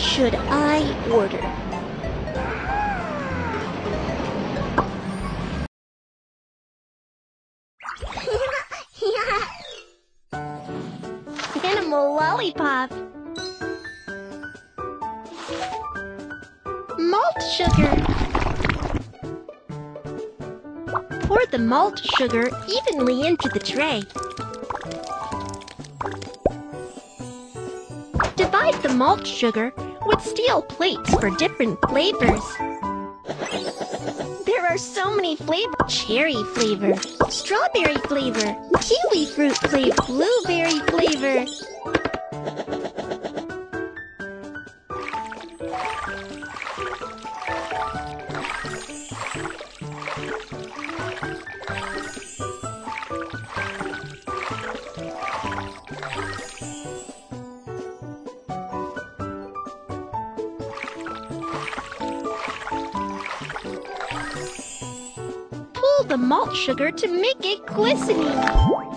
should I order? Animal lollipop. Malt sugar. Pour the malt sugar evenly into the tray. Divide the malt sugar with steel plates for different flavors. There are so many flavors. Cherry flavor, strawberry flavor, kiwi fruit flavor, blueberry flavor. The malt sugar to make it glistening.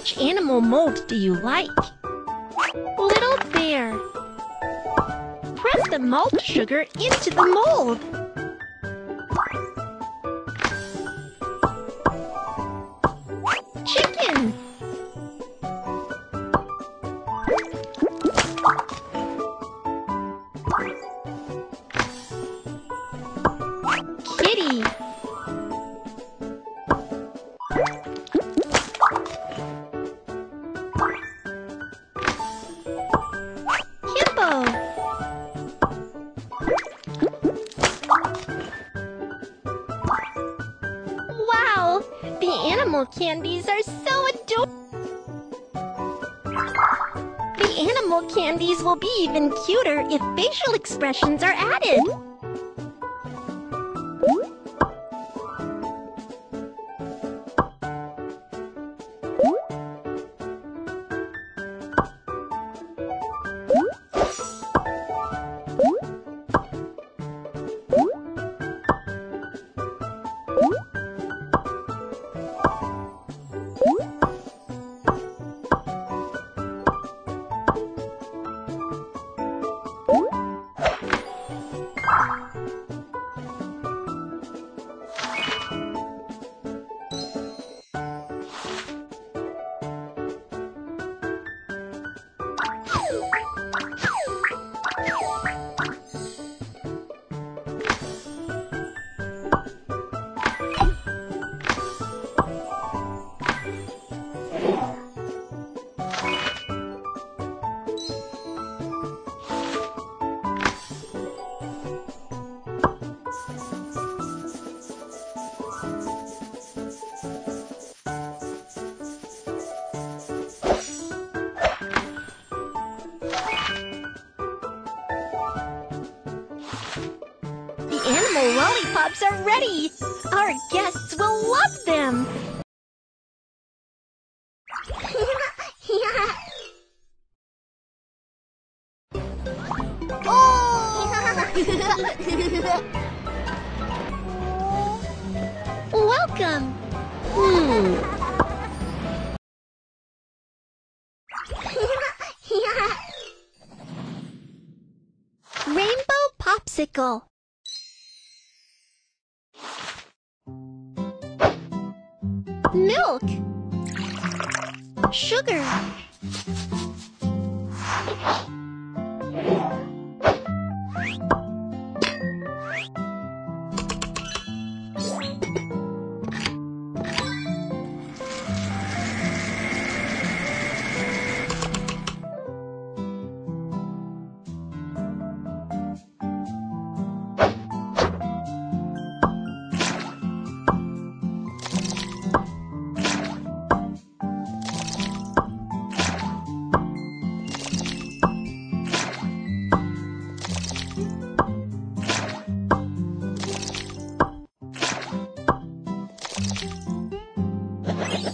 Which animal mold do you like? Little bear. Press the malt sugar into the mold. The animal candies are so adorable. The animal candies will be even cuter if facial expressions are added. The lollipops are ready. Our guests will love them. oh! Welcome. Hmm. Rainbow popsicle. Milk. Sugar.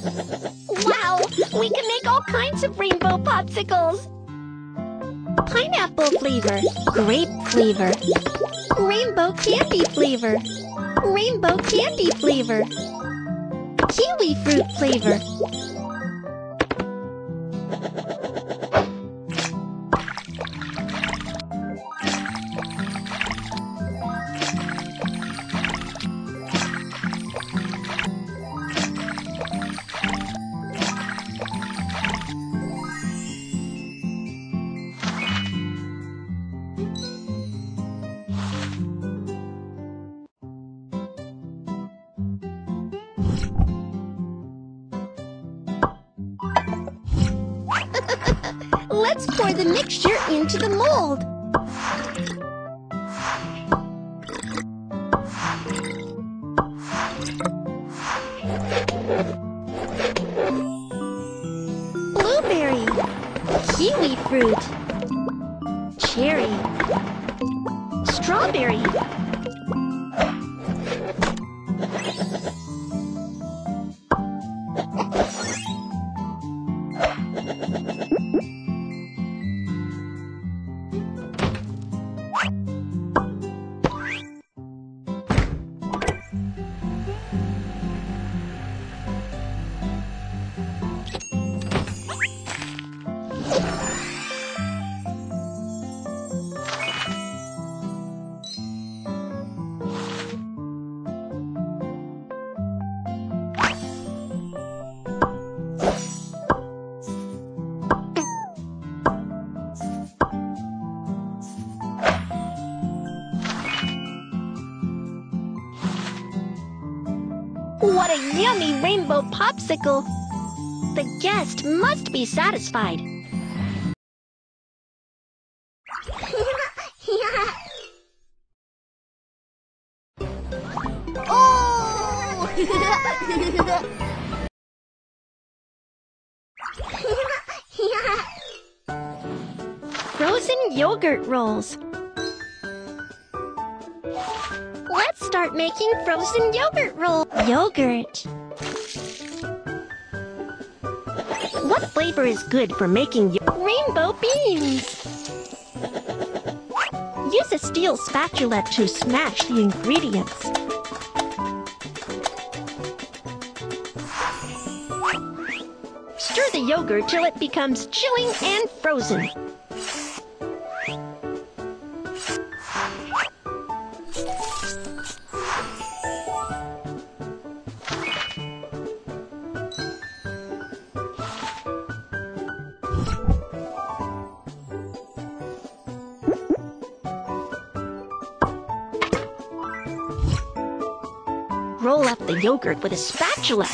Wow, we can make all kinds of rainbow popsicles. Pineapple flavor, grape flavor, rainbow candy flavor, rainbow candy flavor, kiwi fruit flavor. Let's pour the mixture into the mold. Blueberry, kiwi fruit, cherry, strawberry, popsicle! The guest must be satisfied. Oh! Frozen yogurt rolls. Let's start making frozen yogurt rolls. Yogurt. What flavor is good for making rainbow beans? Use a steel spatula to smash the ingredients. Stir the yogurt till it becomes chilling and frozen. The yogurt with a spatula.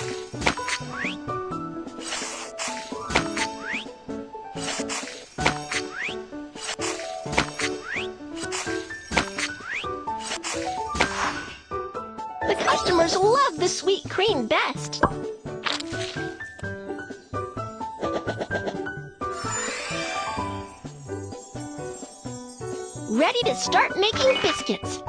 The customers love the sweet cream best. Ready to start making biscuits.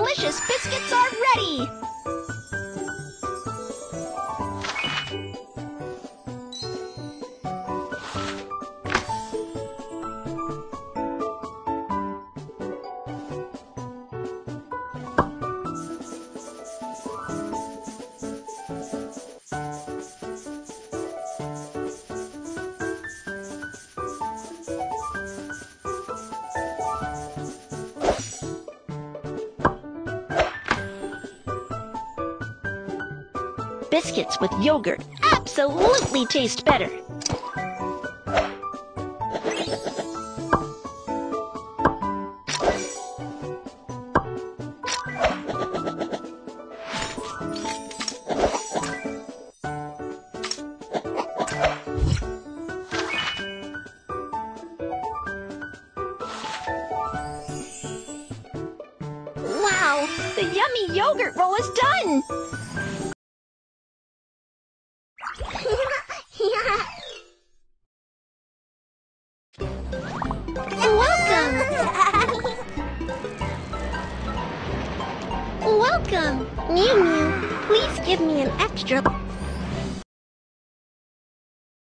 Delicious biscuits are ready! Biscuits with yogurt absolutely taste better. Wow, the yummy yogurt roll is done! Miumiu, please give me an extra